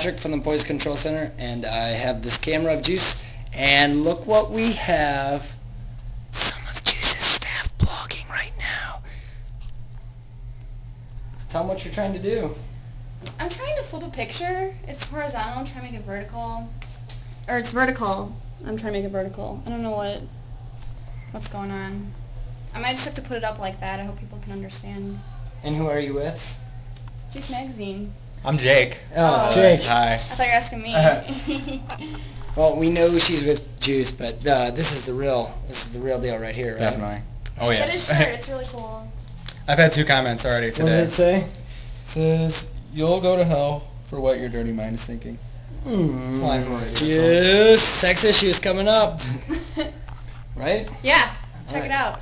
Patrick from the Poison Control Center, and I have this camera of Juice, and look what we have. Some of Juice's staff blogging right now. Tell them what you're trying to do. I'm trying to flip a picture. It's horizontal. I'm trying to make it vertical. Or it's vertical. I'm trying to make it vertical. I don't know what what's going on. I might just have to put it up like that. I hope people can understand. And who are you with? Juice Magazine. I'm Jake. Oh, Oh. Jake. Hi. I thought you were asking me. Well, we know she's with Juice, but uh, this is the real. This is the real deal right here, right? Definitely. Oh yeah. Get his shirt. It's really cool. I've had two comments already today. What today. does it say? says you'll go to hell for what your dirty mind is thinking. Mm, Line for Juice. Sex issues coming up, right? yeah. Check Alright. it out.